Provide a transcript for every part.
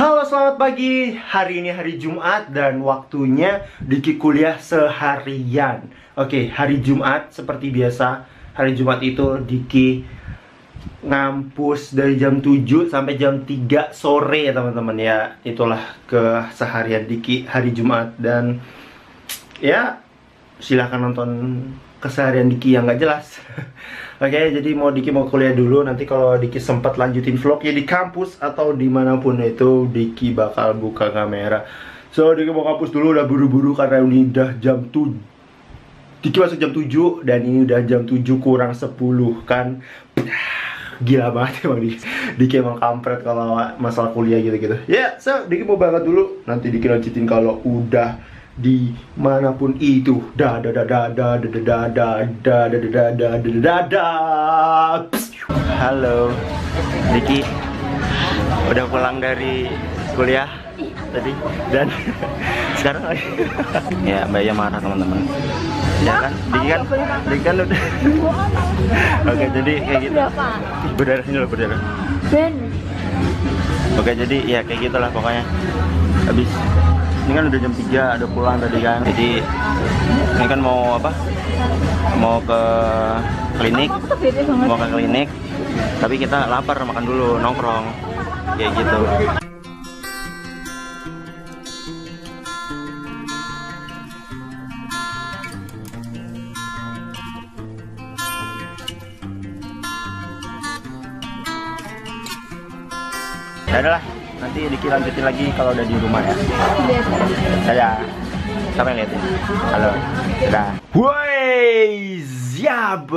Halo selamat pagi, hari ini hari Jumat dan waktunya Diki kuliah seharian. Oke, hari Jumat seperti biasa. Hari Jumat itu Diki ngampus dari jam 7 sampai jam 3 sore ya teman-teman. Ya Itulah keseharian Diki hari Jumat. Dan ya silahkan nonton keseharian Diki yang gak jelas Oke, okay, jadi mau Diki mau kuliah dulu. Nanti kalau Diki sempat lanjutin vlog ya di kampus atau di mana pun itu, Diki bakal buka kamera. So, Diki mau kampus dulu udah buru-buru karena ini udah jam 7 Diki masuk jam 7 dan ini udah jam 7 kurang 10 kan. Gila banget emang Diki. Diki emang kampret kalau masalah kuliah gitu-gitu. Ya, yeah, so Diki mau banget dulu. Nanti Diki lanjutin kalau udah di mana pun itu da da da da da da da da da da da da da da da da halo Diki udah pulang dari kuliah tadi dan sekarang lagi ya Mbak ya marah teman-teman ya kan Diki kan Diki kan udah oke jadi kayak gitu berdarah sini loh berdarah oke jadi ya kayak gitulah pokoknya habis ini kan udah jam 3 udah pulang tadi kan. Jadi ini kan mau apa? Mau ke klinik. Mau ke klinik. Tapi kita lapar makan dulu nongkrong. Kayak gitu. Ya adalah Diki lanjutin lagi kalau udah di rumah ya? Saya siapa yang liatin halo. Udah woi siap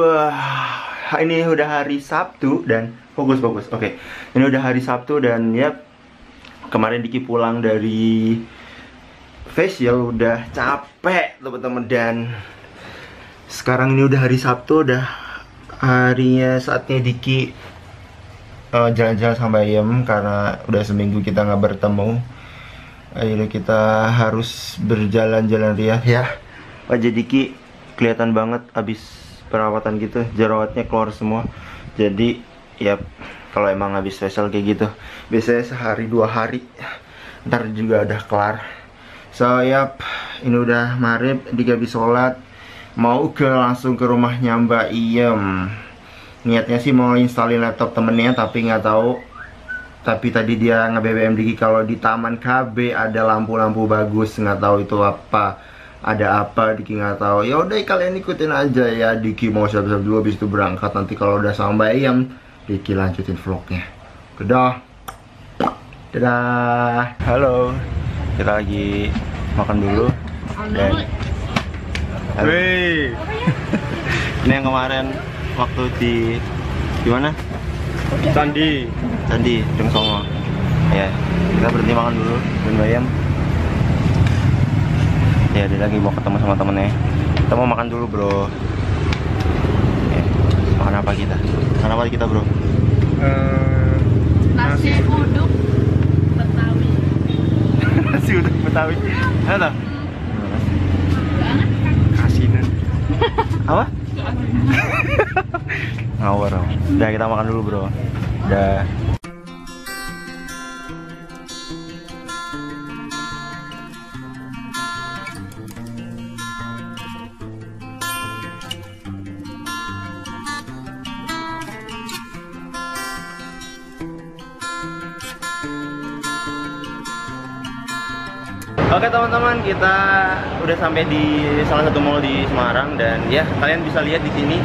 ini udah hari Sabtu dan fokus fokus. Oke. Okay. ini udah hari Sabtu dan ya kemarin Diki pulang dari facial udah capek teman-teman. Dan sekarang ini udah hari Sabtu udah harinya saatnya Diki Eh, jalan-jalan uh, sama Bayem karena udah seminggu kita nggak bertemu. Akhirnya kita harus berjalan-jalan ria ya. Wajah Diki kelihatan banget abis perawatan gitu jerawatnya keluar semua. Jadi ya kalau emang habis facial kayak gitu biasanya sehari dua hari ntar juga udah kelar. So yap ini udah marib habis sholat mau ke langsung ke rumahnya Mbak Iem niatnya sih mau installin laptop temennya tapi nggak tahu. Tapi tadi dia nge-BBM Diki kalau di taman KB ada lampu-lampu bagus nggak tahu itu apa ada apa Diki nggak tahu. Ya udah kalian ikutin aja ya Diki mau siap-siap dulu habis itu berangkat. Nanti kalau udah sampai ayam Diki lanjutin vlognya. Dadah. Dadah. Halo. Kita lagi makan dulu. Dan Wih. ini yang kemarin waktu di gimana? Sandi. Sandi, Jeng Songo. Ya, kita berhenti makan dulu dan bayam. Ya, dia lagi mau ketemu sama temennya. Kita mau makan dulu, bro. Ya, makan apa kita? Makan apa kita, bro? Uh, nasi uduk Betawi. nasi uduk Betawi. Ada? Asinan. apa? ngawur udah kita makan dulu bro. Udah teman-teman, kita udah sampai di salah satu mall di Semarang dan ya kalian bisa lihat di sini.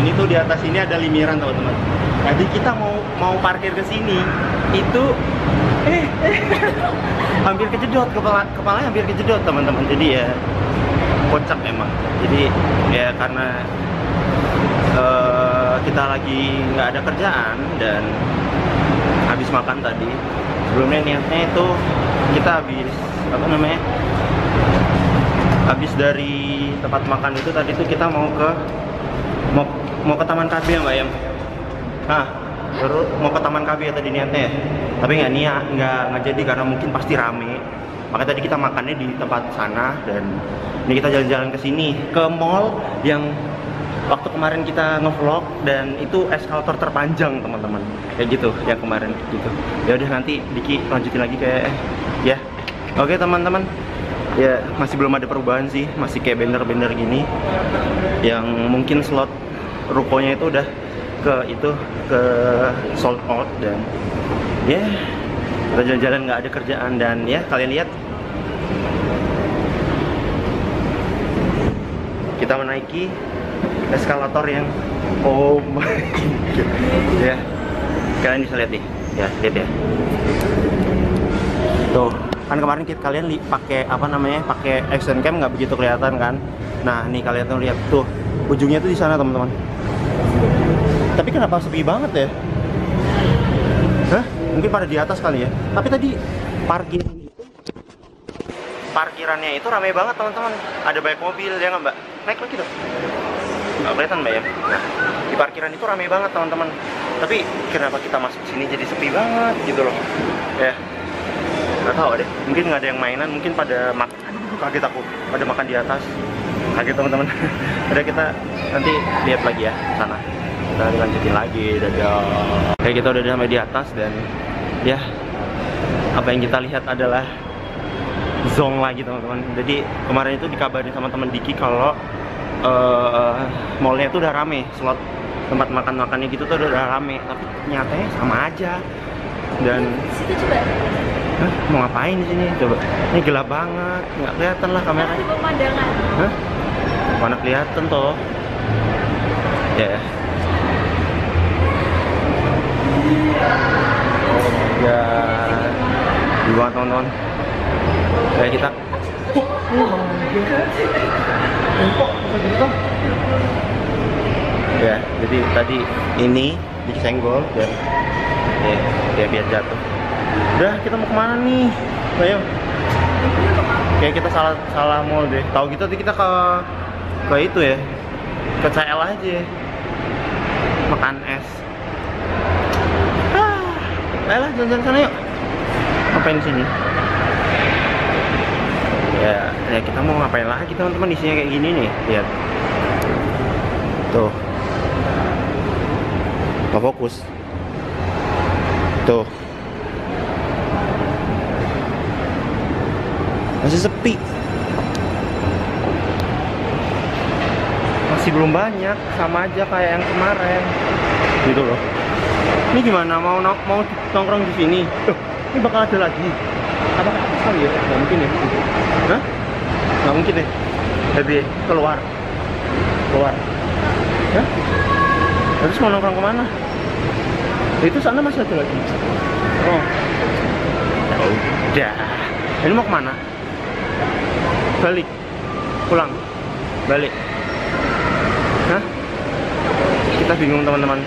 Ini tuh di atas ini ada limiran teman-teman. Jadi kita mau mau parkir ke sini itu eh, eh hampir kejedot kepala kepalanya hampir kejedot teman-teman. Jadi ya kocak emang. Jadi ya karena uh, kita lagi nggak ada kerjaan dan habis makan tadi. Sebelumnya niatnya itu kita habis apa namanya habis dari tempat makan itu tadi tuh kita mau ke mau mau ke Taman KB ya Mbak Yam. Nah baru mau ke Taman KB ya tadi niatnya ya? Tapi nggak niat nggak nggak jadi karena mungkin pasti rame. Makanya tadi kita makannya di tempat sana dan ini kita jalan-jalan ke sini ke mall yang waktu kemarin kita ngevlog dan itu eskalator terpanjang teman-teman. Kayak gitu yang kemarin. Gitu. Ya udah nanti Diki lanjutin lagi kayak eh, ya. Oke teman-teman. Ya masih belum ada perubahan sih. Masih kayak banner-banner gini. Yang mungkin slot rukonya itu udah ke itu ke sold out dan ya kita jalan-jalan nggak ada kerjaan. Dan ya kalian lihat. Kita menaiki eskalator yang oh my god. Ya. Kalian bisa lihat nih. Ya lihat ya. Tuh kan kemarin kita kalian li, pakai apa namanya pakai action cam nggak begitu kelihatan kan? Nah nih kalian tuh lihat. Tuh ujungnya tuh di sana teman-teman. Tapi kenapa sepi banget ya? Hah? mungkin pada di atas kali ya? Tapi tadi parkir parkirannya itu ramai banget teman-teman. Ada banyak mobil ya nggak mbak? Naik lagi dong nggak kelihatan mbak ya? Nah di parkiran itu ramai banget teman-teman. Tapi kenapa kita masuk sini jadi sepi banget gitu loh? Ya nggak tahu deh mungkin nggak ada yang mainan mungkin pada mak aduh kaget aku. Pada makan di atas. Kaget teman-teman. Udah kita nanti lihat lagi ya sana. Kita lanjutin lagi dadah. Kayak kita udah sampai di atas dan ya apa yang kita lihat adalah zong lagi teman-teman. Jadi kemarin itu dikabarin sama teman Diki kalau uh, mallnya itu udah rame slot tempat makan makannya gitu tuh udah rame tapi nyatanya sama aja. Dan Situ coba. Hah, mau ngapain di sini? Coba. Ini gelap banget nggak kelihatan lah kamera Kasih pemandangan. Hah? mana kelihatan toh? Ya ya. Di banget teman-teman? Kayak kita ya jadi tadi ini. disenggol dan ya, ya biar jatuh. Udah kita mau ke mana nih? Ayo. Kayak kita salah salah mall deh. Tahu gitu tadi kita ke ke itu ya. Ke CL aja makan es. Ah ayolah jalan-jalan sana yuk. Ngapain di sini? Ya ya kita mau ngapain lagi teman-teman? Isinya kayak gini nih lihat. Tuh nggak fokus. Tuh. Masih sepi. Masih belum banyak sama aja kayak yang kemarin. Gitu loh. Ini gimana? Mau mau nongkrong di sini? Tuh, ini bakal ada lagi. Apa kali ya? Nggak mungkin ya? Hah? nggak mungkin ya? Lebih keluar. Keluar. Hah? Terus mau nongkrong ke mana? Itu sana masih ada lagi. Oh. Ya udah. Ini mau ke mana? Balik. Pulang. Balik. Hah? kita bingung teman-teman.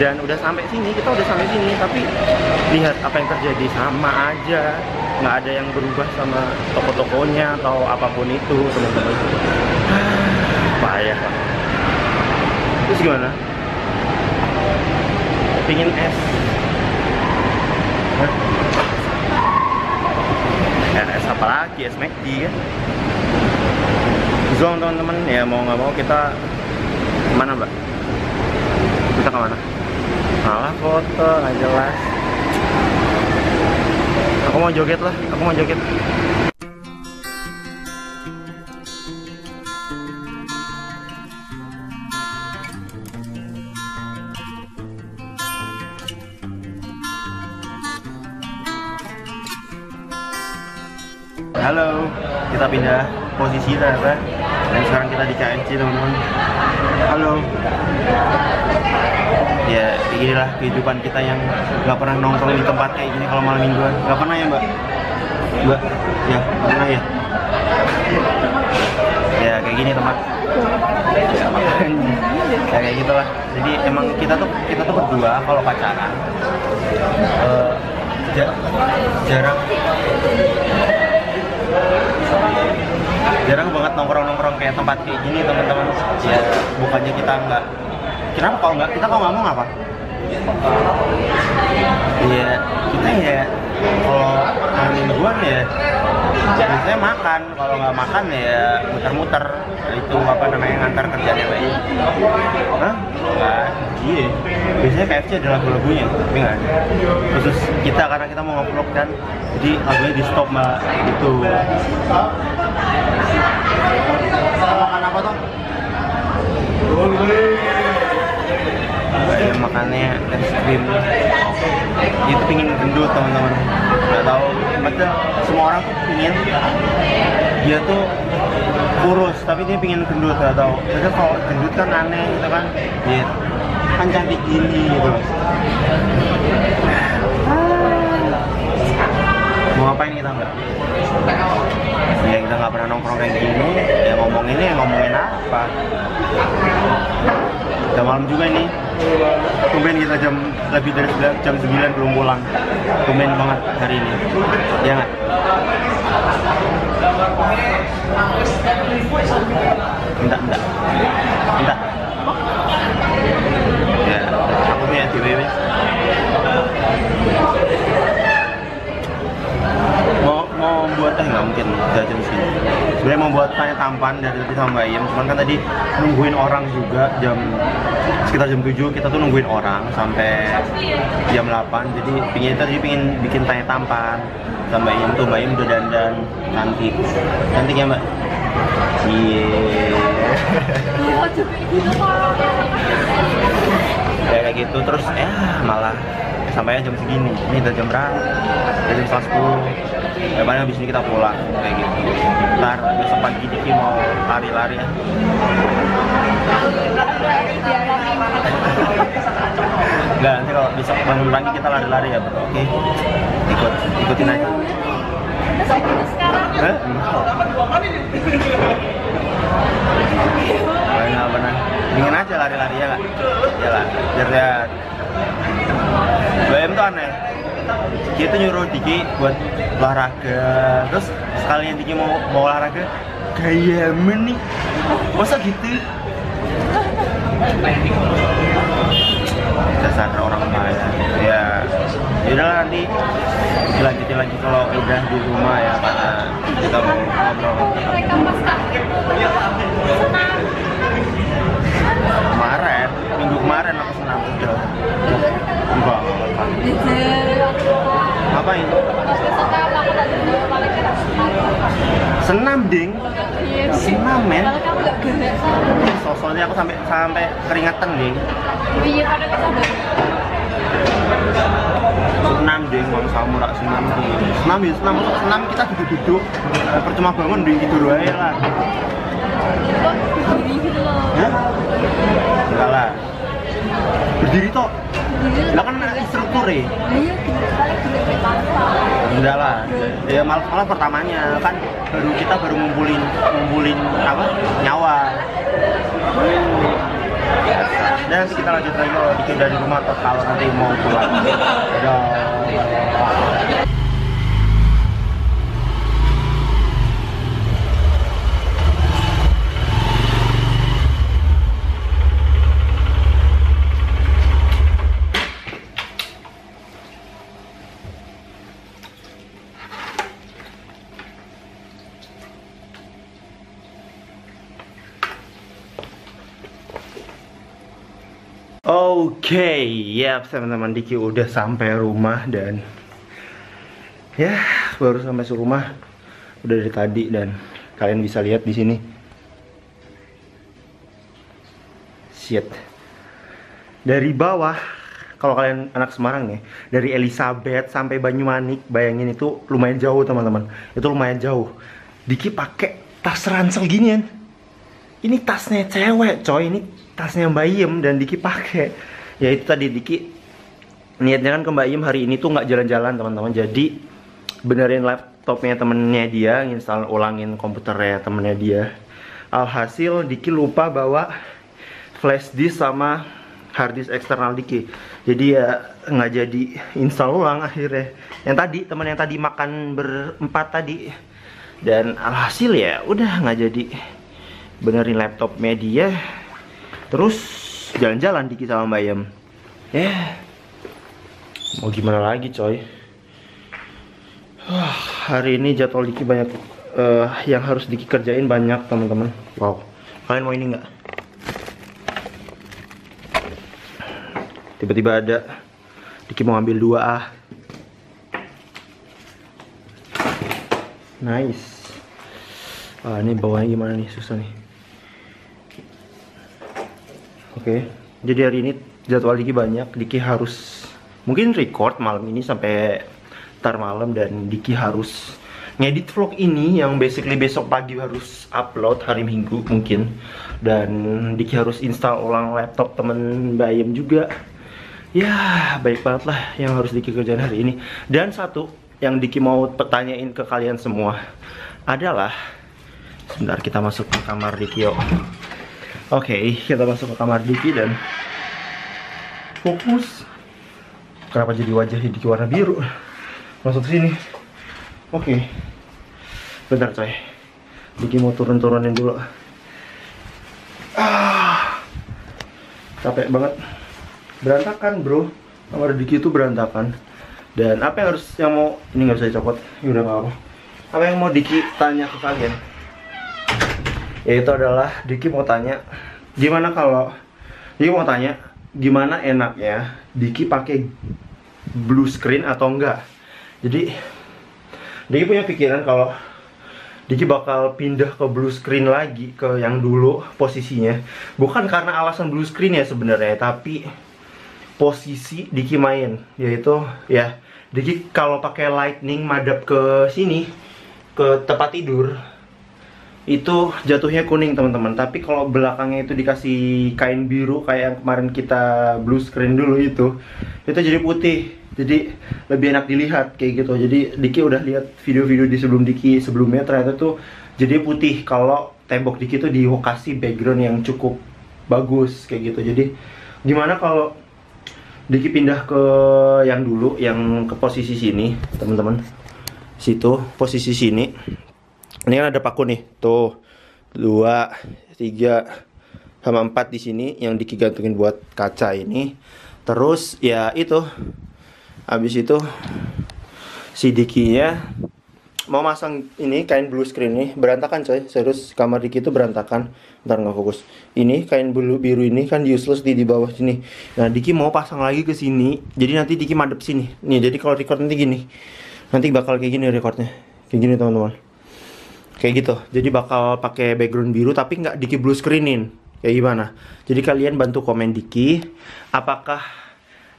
Dan udah sampai sini kita udah sampai sini tapi lihat apa yang terjadi. Sama aja. Nggak ada yang berubah sama toko-tokonya atau apa pun itu teman-teman. Payah lah. terus gimana pingin es Hah? Ya, es apa lagi es McD kan Zong teman-teman ya mau nggak mau kita ke mana mbak? Kita ke mana? Malah foto nggak jelas. Aku mau joget lah aku mau joget posisi ternyata dan sekarang kita di KNC teman-teman. Halo. Ya, inilah kehidupan kita yang nggak pernah nongkrong di tempat kayak gini kalau malam mingguan. Nggak pernah ya mbak? Mbak, ya nggak pernah ya. Ya kayak gini tempat. Ya, ya kayak gitulah. Jadi emang kita tuh kita tuh berdua kalau pacaran ja- jarang jarang banget nongkrong-nongkrong kayak tempat kayak gini teman-teman. Ya bukannya kita nggak kenapa kalau nggak kita kalau ngomong apa? Iya kita ya kalau malam mingguan ya biasanya makan. Kalau nggak makan ya muter-muter. Itu apa namanya ngantar kerjanya Mbak Im Hah? Nggak, iya. Biasanya KFC ada lagu-lagunya tapi nggak ada. Khusus kita karena kita mau ngupload kan. Jadi lagunya di stop mbak itu makan apa tuh? Kayak makannya es krim. Itu pingin gendut teman-teman. Nggak tahu. Padahal semua orang tuh pingin. Dia tuh kurus tapi dia pingin gendut nggak tahu. Padahal kalau gendut kan aneh gitu kan? Dia kan cantik gini gitu. Mau ngapain kita mbak? ya kita nggak pernah nongkrong kayak gini. Ya ngomonginnya ya ngomongin apa? Udah malam juga nih. Tumben kita jam lebih dari jam 9 belum pulang. Tumben banget hari ini. Ya nggak? Enggak enggak enggak ya aku punya DWW mau mau buat teh nggak mungkin udah jam segini sebenarnya mau buat tanya tampan dari tadi sama Mbak Iem cuman kan tadi nungguin orang juga jam sekitar jam 7 kita tuh nungguin orang sampai jam 8 jadi pingin tadi pingin bikin tanya tampan. Sama Mbak Iem tuh Mbak Iem udah dandan cantik. Cantik ya Mbak? Iya. Ya kayak gitu terus ya malah sampai jam segini. Ini udah jam berapa? Jam setengah sepuluh ya paling habis ini kita pulang kayak gitu. Ntar besok pagi Diki mau lari-lari ya. Enggak, nanti kalau besok bangun pagi kita lari-lari ya bro. Oke ikut ikutin aja. Hah? Enggak pernah. Dingin aja lari-lari ya nggak? Ya lah, biar lihat. BM tuh aneh dia tuh nyuruh Diki buat olahraga. Terus sekalian Diki mau mau olahraga gaya nih. Masa gitu? Dasar orang kaya. Ya yaudah nanti dilanjutin lagi kalau udah di rumah ya karena kita mau ngobrol. Kemarin minggu kemarin aku senam udah. Enggak ngapain? Senam ding. Senam men. Sosoknya aku sampai sampai keringatan ding. Senam ding. Mau kamu rak senam ding. Senam ya senam. Senam kita duduk duduk percuma bangun ding. Tidur aja lah. Hah? enggak lah berdiri toh. Lah kan instruktur ya? Enggak lah. Ya malah, malah pertamanya. Kan baru kita baru ngumpulin ngumpulin apa? Nyawa. Dan nanti kita lanjut lagi kalau dari rumah atau kalau nanti mau pulang. Dadah. Oke, ya teman-teman Diki udah sampai rumah dan ya baru sampai rumah udah dari tadi dan kalian bisa lihat di sini. Shit. Dari bawah kalau kalian anak Semarang nih, dari Elizabeth sampai Banyumanik, bayangin itu lumayan jauh teman-teman. Itu lumayan jauh. Diki pakai tas ransel ginian. Ini tasnya cewek, coy. Ini tasnya Mbak Iem dan Diki pakai. Ya itu tadi Diki niatnya kan ke Mbak Iem hari ini tuh nggak jalan-jalan teman-teman. Jadi benerin laptopnya temennya dia, install ulangin komputernya temennya dia. Alhasil Diki lupa bawa flash disk sama hard disk eksternal Diki. Jadi ya nggak jadi install ulang akhirnya. Yang tadi teman yang tadi makan berempat tadi dan alhasil ya udah nggak jadi benerin laptopnya dia terus jalan-jalan Diki sama Mbak Yem ya mau gimana lagi coy Wah, hari ini jadwal Diki banyak eh, yang harus Diki kerjain banyak teman-teman. Wow. Kalian mau ini nggak? Tiba-tiba ada Diki mau ambil dua ah. Nice. Ah, ini bawahnya gimana nih? Susah nih. Oke. Jadi hari ini jadwal Diki banyak. Diki harus mungkin record malam ini sampai ntar malam dan Diki harus ngedit vlog ini yang basically besok pagi harus upload hari Minggu mungkin dan Diki harus install ulang laptop temen Bayem juga ya baik banget lah yang harus Diki kerjain hari ini dan satu yang Diki mau pertanyain ke kalian semua adalah sebentar kita masuk ke kamar Diki yuk oke kita masuk ke kamar Diki dan fokus. Kenapa jadi wajah Diki warna biru? Masuk sini. Oke. Bentar coy. Diki mau turun-turunin dulu. Ah. Capek banget. Berantakan bro. Kamar Diki itu berantakan. Dan apa yang harus yang mau ini nggak bisa dicopot. Ya udah nggak apa apa yang mau Diki tanya ke kalian yaitu adalah Diki mau tanya gimana kalau Diki mau tanya gimana enaknya Diki pakai blue screen atau enggak? Jadi Diki punya pikiran kalau Diki bakal pindah ke blue screen lagi ke yang dulu posisinya. Bukan karena alasan blue screen ya sebenarnya tapi posisi Diki main. Yaitu ya Diki kalau pakai lightning madap ke sini ke tempat tidur itu jatuhnya kuning teman-teman. Tapi kalau belakangnya itu dikasih kain biru kayak yang kemarin kita blue screen dulu itu itu jadi putih. Jadi lebih enak dilihat kayak gitu. Jadi Diki udah lihat video-video di sebelum Diki sebelumnya ternyata tuh jadi putih. Kalau tembok Diki tuh dikasih background yang cukup bagus kayak gitu. Jadi gimana kalau Diki pindah ke yang dulu yang ke posisi sini teman-teman? Situ posisi sini ini kan ada paku nih. Tuh dua tiga sama empat di sini yang Diki gantungin buat kaca ini. Terus ya itu habis itu si Diki-nya mau masang ini kain blue screen nih. Berantakan coy. Serius kamar Diki itu berantakan. Ntar nggak fokus. Ini kain blue biru ini kan useless di di bawah sini. Nah Diki mau pasang lagi ke sini. Jadi nanti Diki madep sini. Nih jadi kalau record nanti gini. Nanti bakal kayak gini recordnya. Kayak gini teman-teman kayak gitu. Jadi bakal pakai background biru tapi nggak Diki blue screenin. Kayak gimana? Jadi kalian bantu komen Diki apakah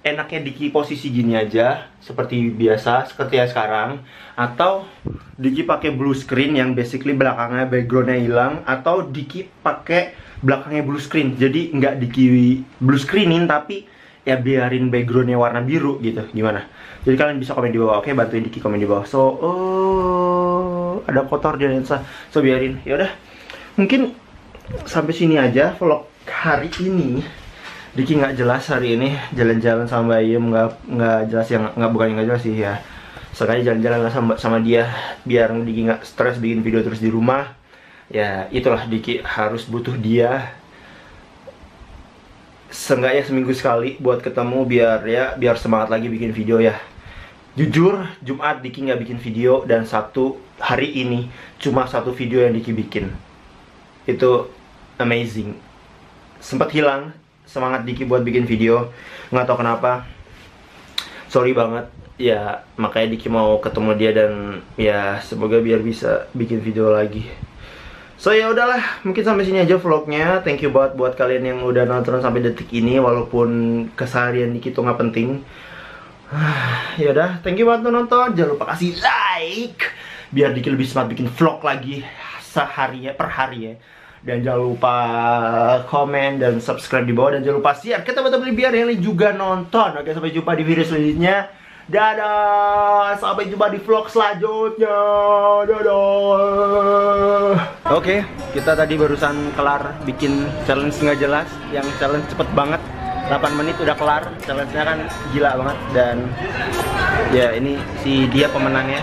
enaknya Diki posisi gini aja seperti biasa seperti yang sekarang? Atau Diki pakai blue screen yang basically belakangnya backgroundnya hilang atau Diki pakai belakangnya blue screen? Jadi nggak Diki blue screenin tapi ya biarin backgroundnya warna biru gitu. Gimana? Jadi kalian bisa komen di bawah. Oke bantuin Diki komen di bawah. So oh ada kotor di lensa so biarin. Ya udah mungkin sampai sini aja vlog hari ini. Diki nggak jelas hari ini jalan-jalan sama Bayem nggak nggak jelas yang nggak bukan nggak jelas sih ya. Sekali jalan-jalan sama sama dia biar Diki nggak stres bikin video terus di rumah. Ya itulah Diki harus butuh dia. Seenggaknya seminggu sekali buat ketemu biar ya biar semangat lagi bikin video ya jujur Jumat Diki nggak bikin video dan Sabtu hari ini cuma satu video yang Diki bikin. Itu amazing. Sempat hilang semangat Diki buat bikin video. Nggak tahu kenapa. Sorry banget. Ya makanya Diki mau ketemu dia dan ya semoga biar bisa bikin video lagi. So ya udahlah. Mungkin sampai sini aja vlognya. Thank you banget buat kalian yang udah nonton sampai detik ini walaupun keseharian Diki tuh nggak penting ya udah thank you udah nonton. Jangan lupa kasih like biar Diki lebih semangat bikin vlog lagi sehari ya per hari ya. Dan jangan lupa komen dan subscribe di bawah. Dan jangan lupa share ke teman-teman biar yang lain juga nonton. Oke sampai jumpa di video selanjutnya. Dadah! Sampai jumpa di vlog selanjutnya. Dadah! Oke kita tadi barusan kelar bikin challenge nggak jelas. Yang challenge cepet banget 8 menit udah kelar challenge-nya kan gila banget dan ya ini si dia pemenangnya